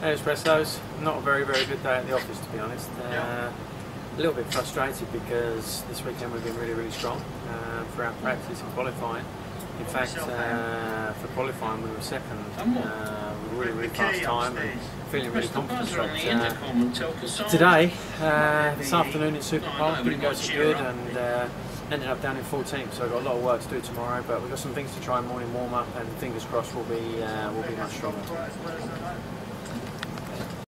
Hey, Espressos. Not a very, very good day at the office, to be honest. Uh, a little bit frustrated because this weekend we've been really, really strong uh, our practice and qualifying. In fact, uh, for qualifying we were second. Uh, we were really, really fast time and feeling really confident. Uh, today, uh, this afternoon in Superpole, didn't go so good and uh, ended up down in 14th. So I've got a lot of work to do tomorrow, but we've got some things to try in morning warm up and fingers crossed we'll be, we'll be much stronger.